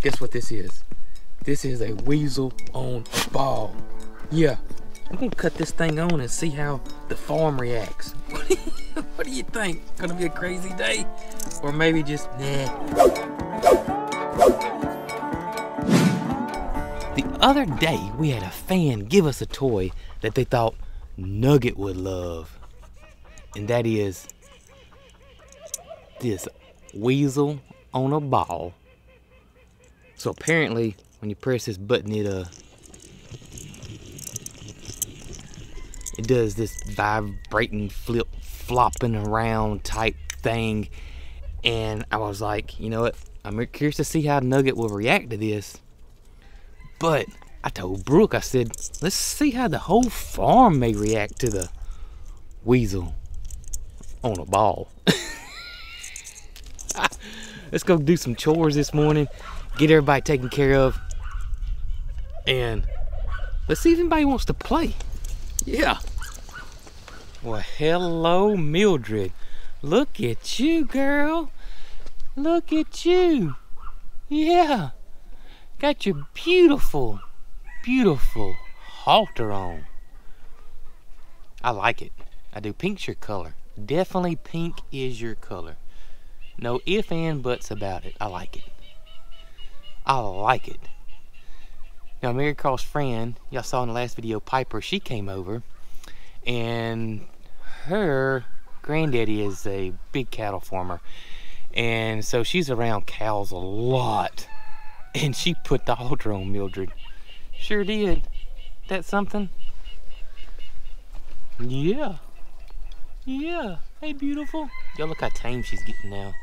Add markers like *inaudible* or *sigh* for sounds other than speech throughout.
guess what this is? This is a weasel on ball. Yeah, I'm gonna cut this thing on and see how the farm reacts. *laughs* what do you think? Gonna be a crazy day? Or maybe just, nah. The other day, we had a fan give us a toy that they thought Nugget would love. And that is this weasel on a ball. So apparently, when you press this button, it uh, it does this vibrating, flip, flopping around type thing. And I was like, you know what? I'm curious to see how Nugget will react to this. But I told Brooke, I said, let's see how the whole farm may react to the weasel on a ball. *laughs* let's go do some chores this morning, get everybody taken care of, and let's see if anybody wants to play. Yeah. Well, hello, Mildred. Look at you, girl. Look at you. Yeah. Got your beautiful, beautiful halter on. I like it. I do. Pink's your color. Definitely pink is your color. No if and buts about it. I like it. I like it. Now, Mary Carl's friend, y'all saw in the last video, Piper, she came over. And her granddaddy is a big cattle farmer. And so she's around cows a lot. *laughs* And she put the halter on Mildred. Sure did. That something? Yeah. Yeah. Hey, beautiful. Y'all look how tame she's getting now.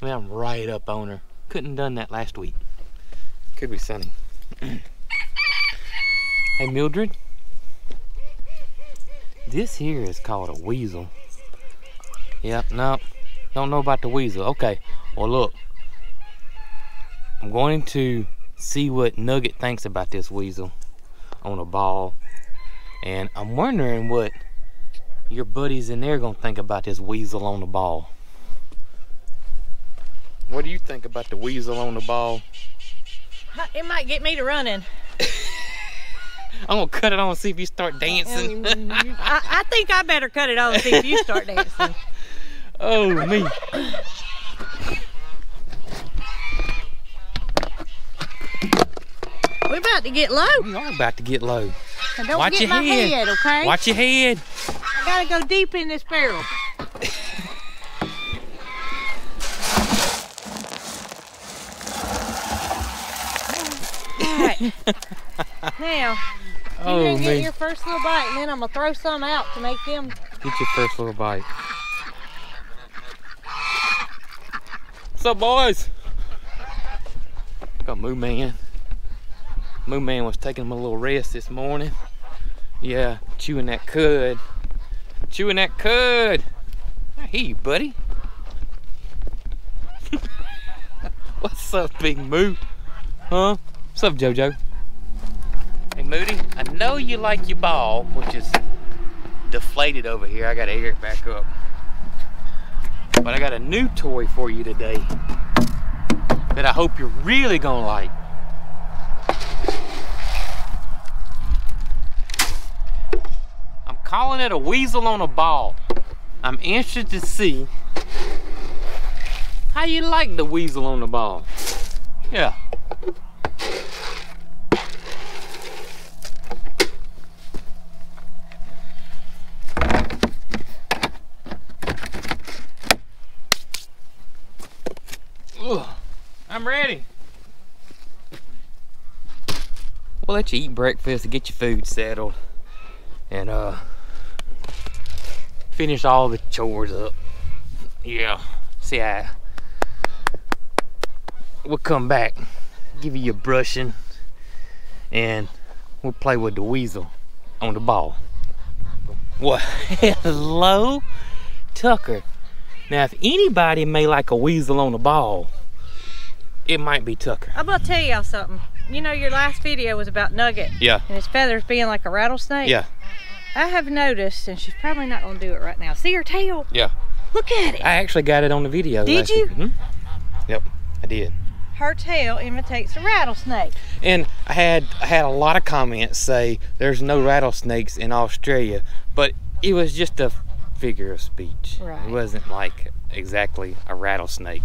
I mean, I'm right up on her. Couldn't done that last week. Could be sunny. hey, Mildred. This here is called a weasel. Yep, nope. Don't know about the weasel. Okay, well look. I'm going to see what Nugget thinks about this weasel on a ball. And I'm wondering what your buddies in there gonna think about this weasel on the ball. What do you think about the weasel on the ball? It might get me to running. I'm gonna cut it on and see if you start dancing. I, I think I better cut it on and see if you start *laughs* dancing. oh me. We're about to get low. We are about to get low. Now don't Watch get your my head. head, okay? Watch your head. I gotta go deep in this barrel. Alright. *laughs* now, Oh you're gonna get your first little bite and then I'm gonna throw some out to make them Get your first little bite. What's up, boys? Got Moo Man. Moo Man was taking him a little rest this morning. Yeah, chewing that cud. Chewing that cud. I hear you, buddy. *laughs* What's up, Big Moo? Huh? What's up, JoJo? Hey, Moody, I know you like your ball, which is deflated over here. I gotta air it back up. But I got a new toy for you today that I hope you're really gonna like. I'm calling it a weasel on a ball. I'm interested to see how you like the weasel on the ball. Yeah. Ugh, I'm ready. We'll let you eat breakfast and get your food settled and uh finish all the chores up. Yeah. See I we'll come back, give you your brushing, and we'll play with the weasel on the ball. Well, *laughs* hello, Tucker. Now, if anybody may like a weasel on the ball, it might be Tucker. I'm gonna tell y'all something. You know your last video was about Nugget Yeah, and his feathers being like a rattlesnake? yeah, I have noticed, and she's probably not gonna do it right now. See her tail? yeah. Look at it. I actually got it on the video. Did last you? week. Mhm. Yep, I did. her tail imitates a rattlesnake. And I had I had a lot of comments say there's no rattlesnakes in Australia, but it was just a figure of speech. Right. It wasn't like exactly a rattlesnake.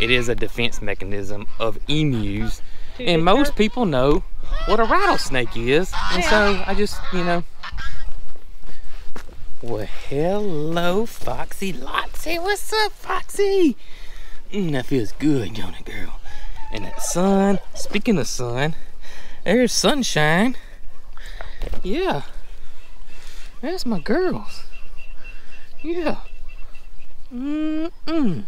It is a defense mechanism of emus, To and most people know what a rattlesnake is, and so I just you know. Well, hello, Foxy Loxy. What's up, Foxy? Mm, that feels good, don't it, girl? And that sun, speaking of sun, there's sunshine. Yeah. That's my girls. Yeah. Mm-mm.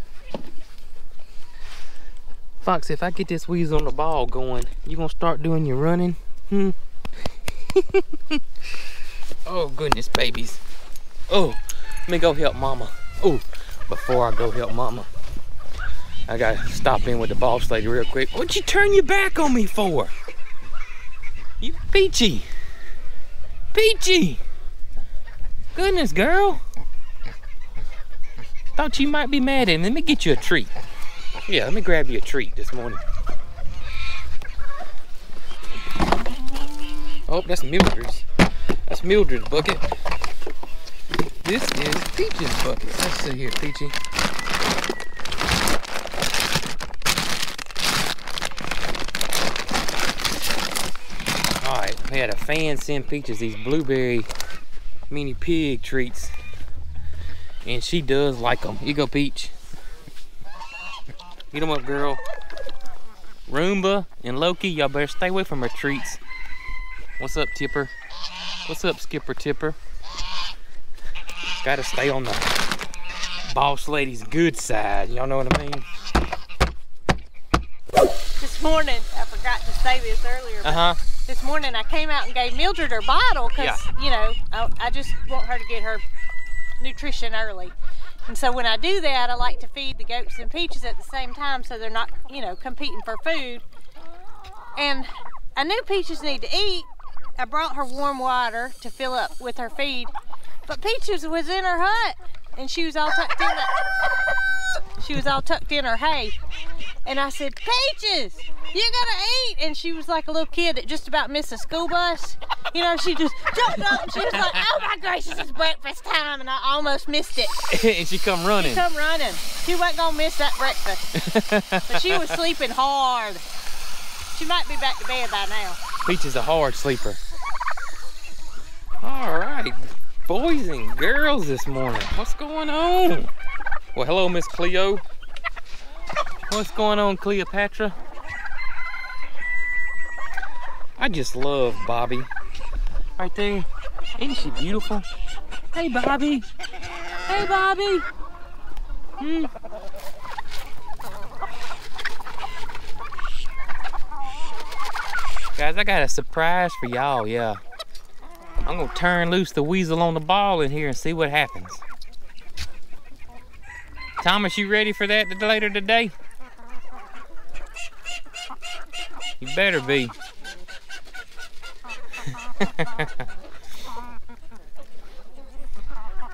Fox, if I get this wheeze on the ball going, you gonna start doing your running? Hmm? *laughs* oh, goodness, babies. Oh, let me go help mama. Oh, before I go help mama. I gotta stop in with the boss lady real quick. What'd you turn your back on me for? You peachy. Peachy. Goodness, girl. Thought you might be mad at me. Let me get you a treat. Yeah, let me grab you a treat this morning. Oh, that's Mildred's. That's Mildred's bucket. This is Peach's bucket. Let's see here, Peachy. All right, we had a fan send Peaches these blueberry mini pig treats. And she does like them. You go, Peach. Get them up, girl. Roomba and Loki, y'all better stay away from her treats. What's up, Tipper? What's up, Skipper Tipper? Gotta stay on the boss lady's good side. Y'all know what I mean? This morning, I forgot to say this earlier, but Uh huh. this morning I came out and gave Mildred her bottle because, Yeah. you know, I, I just want her to get her nutrition early. And so when I do that, I like to feed the goats and peaches at the same time so they're not, you know, competing for food. And I knew peaches need to eat. I brought her warm water to fill up with her feed. But Peaches was in her hut and she was all tucked in the, she was all tucked in her hay. And I said, Peaches, you gotta eat. And she was like a little kid that just about missed a school bus. You know, she just jumped up and she was like, oh my gracious, it's breakfast time. And I almost missed it. *laughs* and she come running. She Come running. She wasn't gonna miss that breakfast. But she was sleeping hard. She might be back to bed by now. Peach is a hard sleeper. All right, boys and girls this morning. What's going on? Well, hello, Miss Cleo. What's going on, Cleopatra? I just love Bobby. Right there. Isn't she beautiful? Hey, Bobby. Hey, Bobby. Hmm. Guys, I got a surprise for y'all, yeah. I'm gonna turn loose the weasel on the ball in here and see what happens. Thomas, you ready for that later today? You better be. *laughs*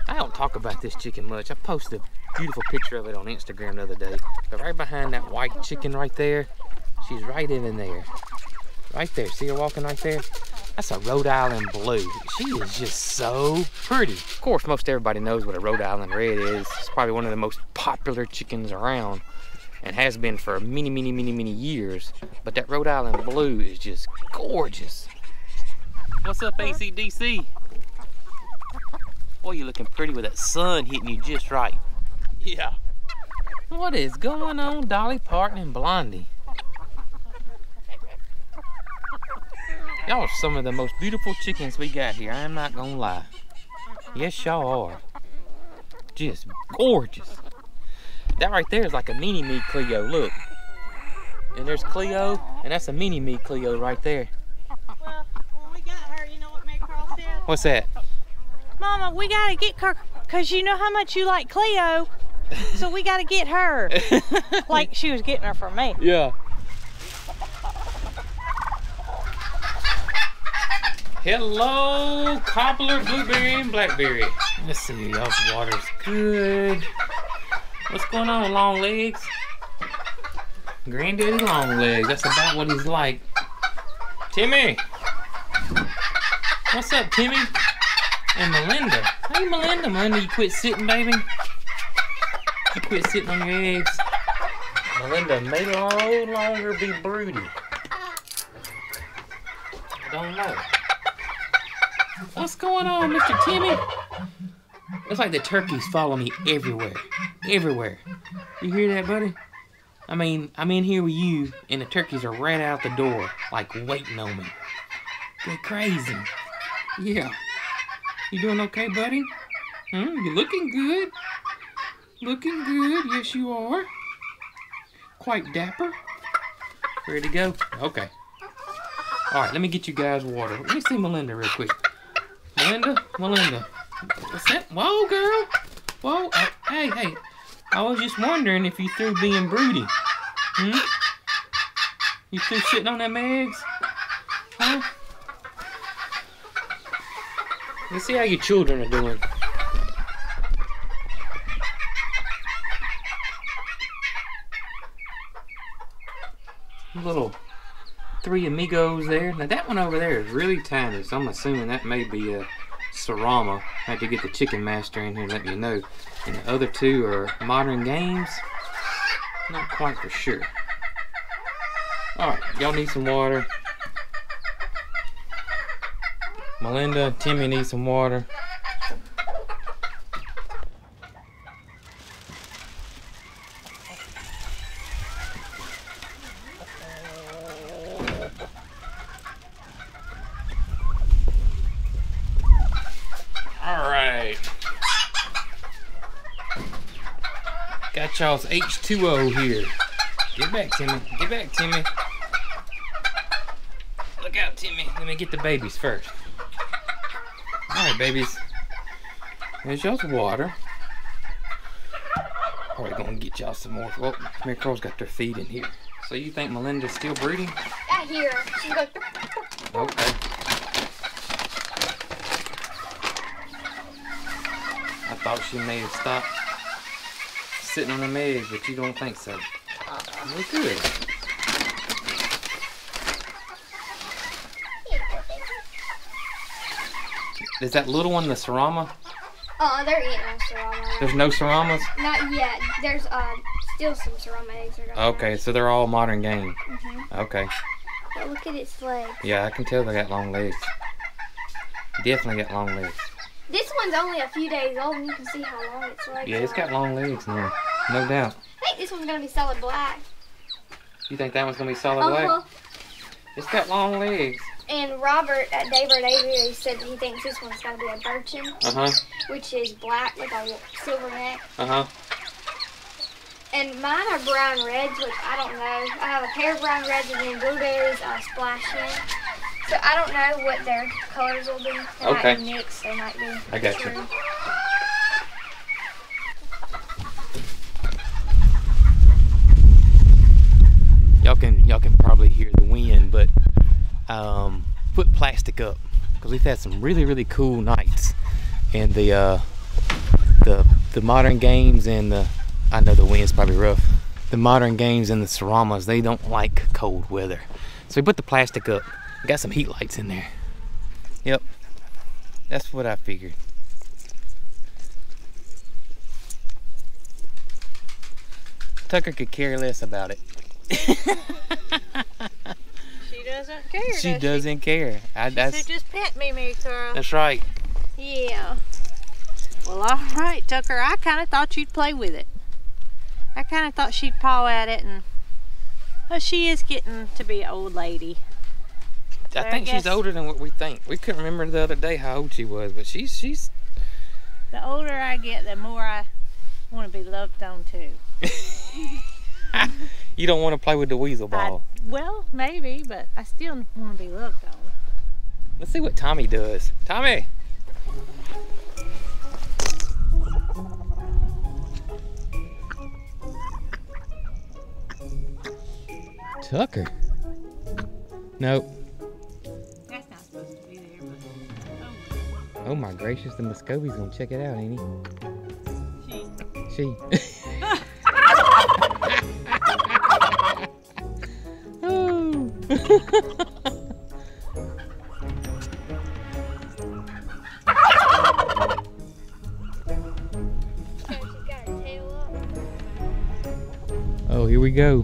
I don't talk about this chicken much. I posted a beautiful picture of it on Instagram the other day. But right behind that white chicken right there, she's right in, in there. Right there. See her walking right there? That's a Rhode Island blue. She is just so pretty. Of course, most everybody knows what a Rhode Island red is. It's probably one of the most popular chickens around and has been for many, many, many, many years. But that Rhode Island blue is just gorgeous. What's up, ACDC? Boy, you're looking pretty with that sun hitting you just right. Yeah. What is going on, Dolly Parton and Blondie? Y'all are some of the most beautiful chickens we got here. I'm not gonna lie. Yes, y'all are. Just gorgeous. That right there is like a mini me Cleo. Look. And there's Cleo, and that's a mini me Cleo right there. Well, when we got her, you know what Mary Carl said? What's that? Mama, we gotta get her because you know how much you like Cleo. So we gotta get her. *laughs* like she was getting her from me. Yeah. Hello, cobbler, blueberry, and blackberry. Let's see, y'all's water's good. What's going on, long legs? Granddaddy Longlegs. That's about what he's like. Timmy! What's up, Timmy? And Melinda. Hey, Melinda. Melinda, you quit sitting, baby? You quit sitting on your eggs? Melinda may no longer be broody. I don't know. What's going on, Mr. Timmy? Looks like the turkeys follow me everywhere. Everywhere. You hear that, buddy? I mean, I'm in here with you, and the turkeys are right out the door, like waiting on me. They're crazy. Yeah. You doing okay, buddy? Hmm, you looking good. Looking good, yes you are. Quite dapper. Ready to go? Okay. Alright, let me get you guys water. Let me see Melinda real quick. Melinda? Melinda. What's that? Whoa, girl. Whoa. Uh, hey, hey. I was just wondering if you through being broody. Hmm? You through sitting on them eggs? Huh? Let's see how your children are doing. Little three amigos there. Now that one over there is really tiny, so I'm assuming that may be a Serama. I had to get the chicken master in here let me know. And the other two are modern games. Not quite for sure. Alright, y'all need some water. Melinda, Timmy need some water. All right. Got y'all's H2O here. Get back, Timmy. Get back, Timmy. Look out, Timmy. Let me get the babies first. All right, babies. There's y'all's water. Probably gonna get y'all some more. Oh, well, Miracle's got their feet in here. So you think Melinda's still breeding? I hear her. She's like, Okay. I thought she may have stopped sitting on them eggs, but you don't think so. Well, good. Is that little one the Serama? oh, there ain't no Serama. There's no Seramas? Not yet. There's uh, still some Serama eggs. Okay, so they're all modern game. there. Mhm. Okay. But look at its legs. Yeah, I can tell they got long legs. Definitely got long legs. This one's only a few days old, and you can see how long its legs Yeah, it's are. got long legs now. No doubt. I think this one's gonna be solid black. You think that one's gonna be solid Uh black? It's got long legs. And Robert at Daybird Aviary said he thinks this one's gonna be a birchen, Uh huh. which is black with a silver neck. Uh huh. And mine are brown reds, which I don't know. I have a pair of brown reds and then blueberries uh, splashed in. So I don't know what their colors will be. They Okay. might be mixed. They might be. I got you. Y'all can y'all can probably hear the wind, but um, put plastic up because we've had some really really cool nights, and the uh, the the modern games and the I know the wind's probably rough. The modern games and the Seramas they don't like cold weather, so we put the plastic up. Got some heat lights in there. Yep, that's what I figured. Tucker could care less about it. *laughs* She doesn't care. She does doesn't care. I, She that's just pet me, Mary Carl. that's right. Yeah. Well, all right, Tucker. I kind of thought you'd play with it. I kind of thought she'd paw at it, and well, she is getting to be an old lady. I I think she's older than what we think. We couldn't remember the other day how old she was, but she's she's The older I get, the more I want to be loved on too. *laughs* *laughs* you don't want to play with the weasel ball. I, well, maybe, but I still want to be loved on. Let's see what Tommy does. Tommy. Tucker. Nope. That's not supposed to be there, but Oh, oh my gracious, the Muscovy's gonna check it out, ain't he? she. She. *laughs* oh, here we go.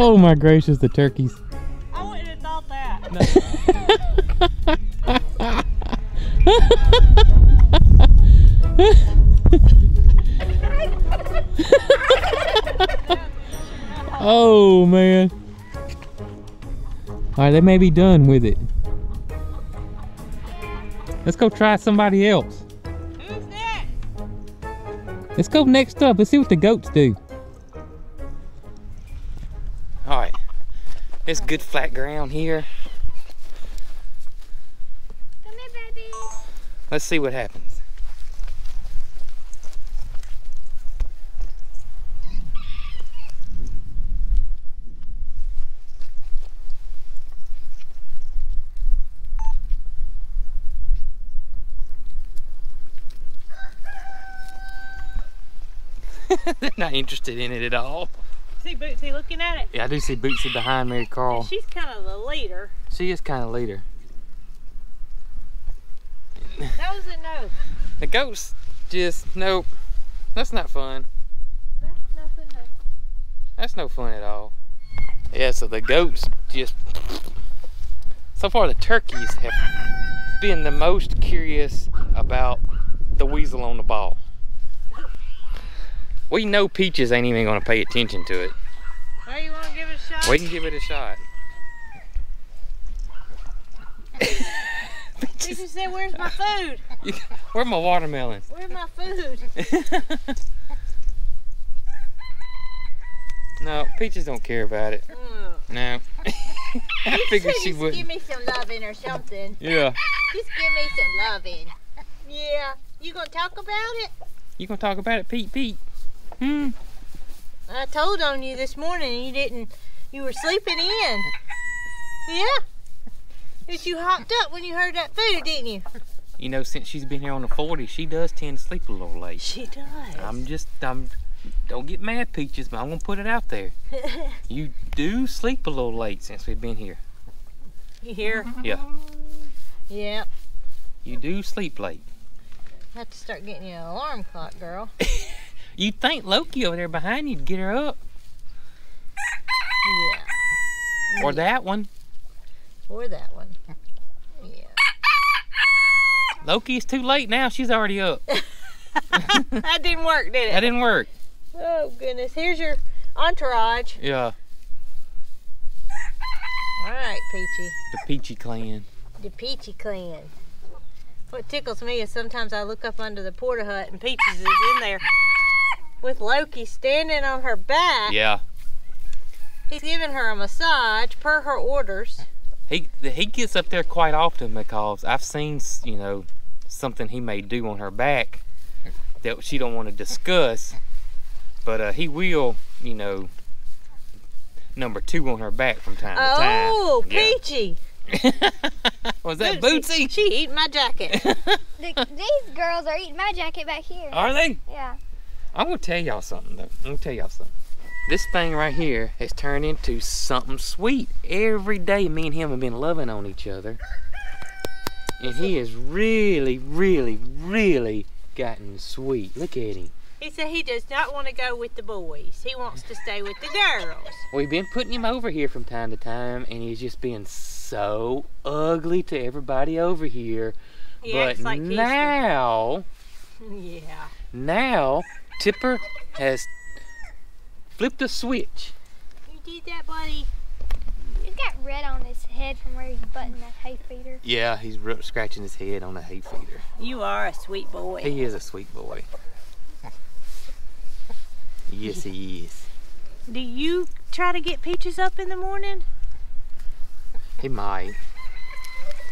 Oh my gracious, the turkeys. I wouldn't have thought that. *laughs* Oh man. Alright, they may be done with it. Let's go try somebody else. Who's that? Let's go next up. Let's see what the goats do. It's good flat ground here. Come here, baby. Let's see what happens. *laughs* They're not interested in it at all. See Bootsy looking at it. Yeah, I do see Bootsy behind Mary Carl. And she's kind of the leader. She is kind of leader. That was a no. The goats just, nope. That's not fun. That's nothing. To... That's no fun at all. Yeah, so the goats just. So far, the turkeys have been the most curious about the weasel on the ball. We know Peaches ain't even gonna pay attention to it. We can give it a shot. She just said, "Where's my food? You- Where my watermelon? Where's my food?" *laughs* no, Peaches don't care about it. Mm. No. *laughs* I figured she Just Give me some loving or something. Yeah. *laughs* Just give me some loving. Yeah. You gonna talk about it? You gonna talk about it, Pete? Pete? Hmm. I told on you this morning and you didn't. You were sleeping in. Yeah. But you hopped up when you heard that food, didn't you? You know, since she's been here on the 40, she does tend to sleep a little late. She does. I'm just, I'm, don't get mad, Peaches, but I'm gonna put it out there. *laughs* You do sleep a little late since we've been here. you hear? Yeah. Yeah. You do sleep late. Have to start getting you an alarm clock, girl. *laughs* You'd think Loki over there behind you'd get her up. Yeah. Or that one. Or that one. Yeah. Loki, it's too late now. She's already up. *laughs* that didn't work, did it? That didn't work. Oh goodness. Here's your entourage. Yeah. All right, Peachy. The Peachy clan. The Peachy clan. What tickles me is sometimes I look up under the porta hut and Peaches is in there with Loki standing on her back. Yeah. He's giving her a massage per her orders. He he gets up there quite often because I've seen you know something he may do on her back that she don't want to discuss, but uh, he will you know number two on her back from time to time. Oh, Yeah. Peachy. *laughs* Was that Bootsy? She eating my jacket. *laughs* The, these girls are eating my jacket back here. Are they? Yeah. I'm gonna tell y'all something though. I'm gonna tell y'all something. This thing right here has turned into something sweet. Every day, me and him have been loving on each other, and he has really, really, really gotten sweet. Look at him. he said he does not want to go with the boys. He wants to stay with the girls. We've been putting him over here from time to time, and he's just being so ugly to everybody over here. He but like he's now, *laughs* Yeah. now Tipper has flipped a switch. You did that, buddy. He's got red on his head from where he's butting that hay feeder. Yeah, he's scratching his head on the hay feeder. You are a sweet boy. He is a sweet boy. Yes, he is. Do you try to get Peaches up in the morning? He might.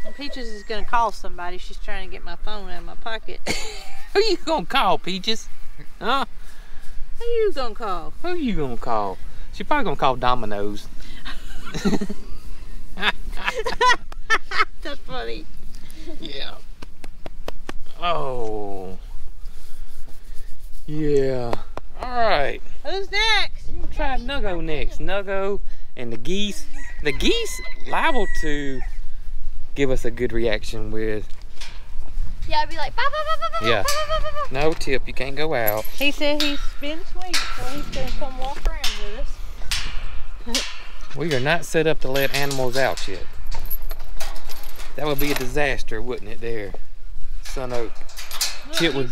And Peaches is gonna call somebody. She's trying to get my phone out of my pocket. *coughs* Who you gonna call, Peaches? Huh? Who you gonna call? Who you gonna call? She probably gonna call Domino's. That's funny. Yeah. Oh. Yeah. All right. Who's next? We'll try Nuggo next. Nuggo and the geese. The geese liable to give us a good reaction with. Yeah, I'd be like, bah, bah, bah, bah, bah, Yeah. bah, bah, bah, bah. No tip. You can't go out. He said he's been sweet, so he's gonna come walk around with us. We are not set up to let animals out yet. That would be a disaster, wouldn't it? There, Sun Oak. Chip would.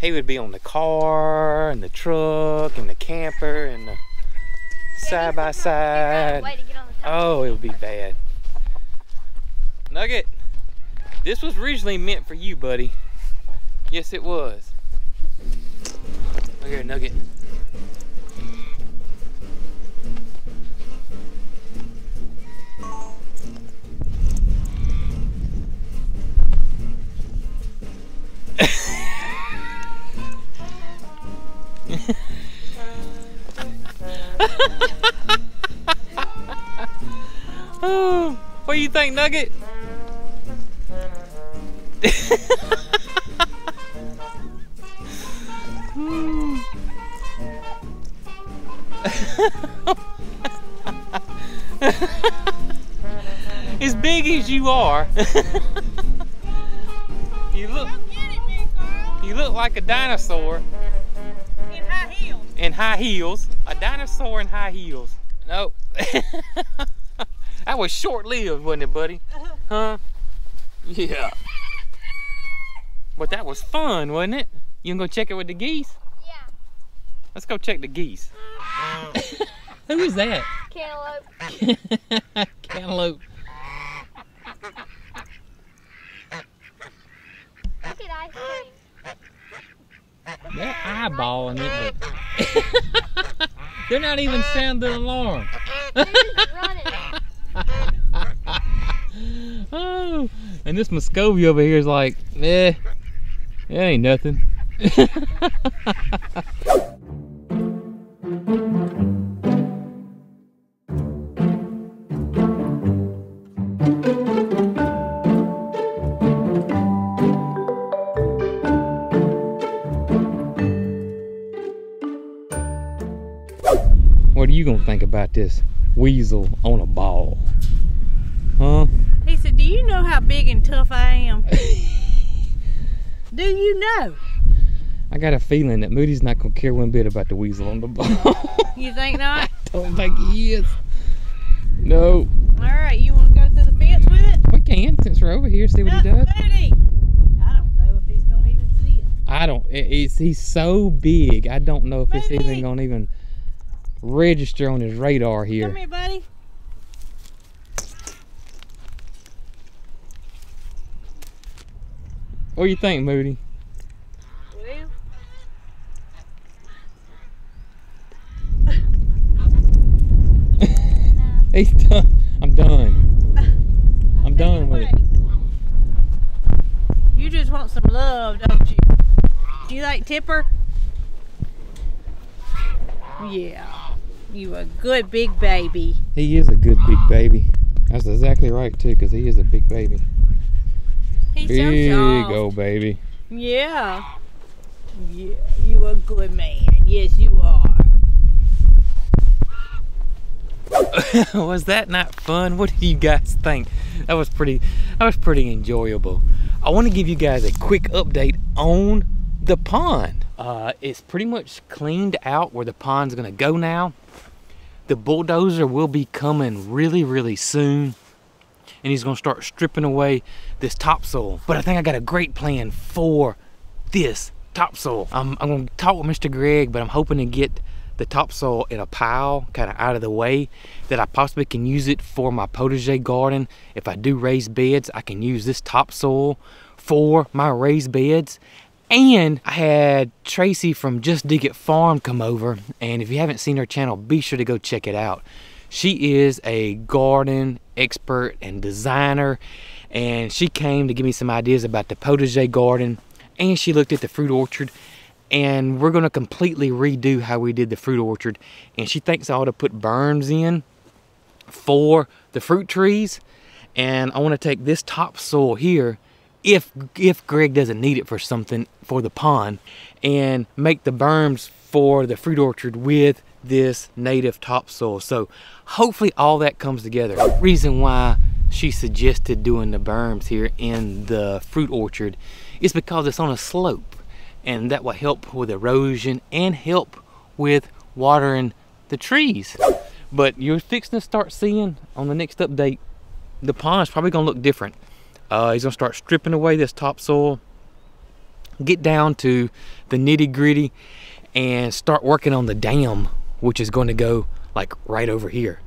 He would be on the car and the truck and the camper and the Yeah, side he's by gonna figure out a side. way to get on the top. Oh, it would be bad. Nugget, this was originally meant for you, buddy. Yes, it was. Look here, Nugget. *laughs* Oh, what do you think, Nugget? *laughs* As big as you are, *laughs* you look it, you look like a dinosaur In high heels. in high heels. A dinosaur in high heels. Nope. *laughs* that was short lived, wasn't it, buddy? Uh-huh. Huh? Yeah. But that was fun, wasn't it? You gonna go check it with the geese? Yeah, Let's go check the geese. *laughs* Who is that? cantaloupe. *laughs* Cantaloupe. Look at ice cream. They're eyeballing it, but *laughs* they're not even sounding the alarm. They're just running. oh, and this Muscovy over here is like, eh, it ain't nothing. what are you gonna think about this weasel on a ball? Huh? He said, Do you know how big and tough I am? *laughs* Do you know? I got a feeling that Moody's not gonna care one bit about the weasel on the ball. *laughs* You think not? Don't think he is. No, All right, you want to go through the fence with it? we can since we're over here. See what he does. Moody. I don't know if he's gonna even see it. I don't. It's he's so big. I don't know if it's even gonna even register on his radar here. Come here, buddy. What do you think, Moody? Well, *laughs* He's done. I'm done. I'm done with it. You just want some love, don't you? Do you like Tipper? Yeah. You a good big baby. He is a good big baby. That's exactly right too, cause he is a big baby. He's Big so soft. old baby. Yeah. Yeah, you a good man. Yes, you are. *laughs* was that not fun? What do you guys think? That was pretty that was pretty enjoyable. I want to give you guys a quick update on the pond. Uh, it's pretty much cleaned out where the pond's gonna go now. The bulldozer will be coming really, really soon. And he's gonna start stripping away this topsoil. But I think I got a great plan for this topsoil. I'm, I'm gonna talk with Mr. Greg, but I'm hoping to get the topsoil in a pile, kind of out of the way, that I possibly can use it for my potager garden. If I do raised beds, I can use this topsoil for my raised beds. And I had Tracy from Just Dig It Farm come over, and if you haven't seen her channel, be sure to go check it out. She is a garden expert and designer, and she came to give me some ideas about the potager garden, and she looked at the fruit orchard, and we're gonna completely redo how we did the fruit orchard. And she thinks I ought to put berms in for the fruit trees, and I wanna take this topsoil here if if Greg doesn't need it for something for the pond and make the berms for the fruit orchard with this native topsoil. So hopefully all that comes together. Reason why she suggested doing the berms here in the fruit orchard is because it's on a slope and that will help with erosion and help with watering the trees. But you're fixing to start seeing on the next update, the pond's probably gonna look different. Uh, he's gonna start stripping away this topsoil, get down to the nitty gritty, and start working on the dam, which is going to go like right over here.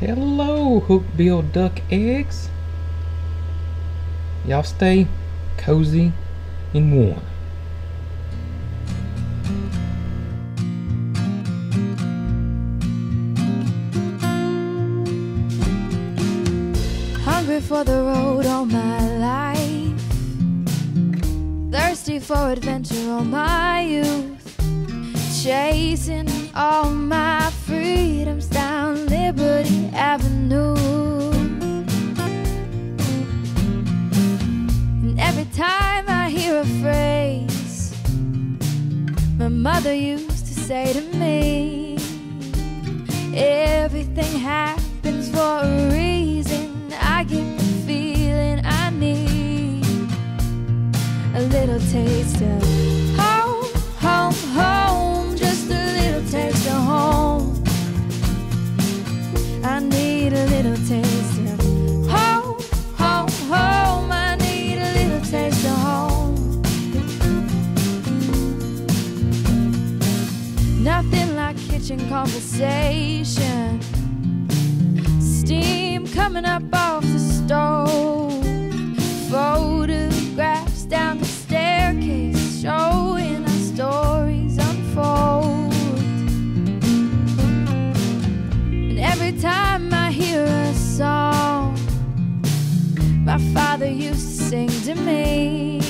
Hello, hookbill duck eggs. Y'all stay cozy and warm. Hungry for the road all my life. Thirsty for adventure all my youth. Chasing all my freedoms down Liberty Avenue. And every time I hear a phrase, my mother used to say to me, Everything happens for a reason. I get the feeling I need a little taste of little taste of home, home, home. I need a little taste of home. Nothing like kitchen conversation. Steam coming up off the stove. Photographs to sing to me.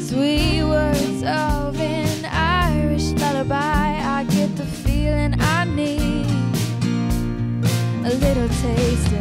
Sweet words of an Irish lullaby. I get the feeling I need a little taste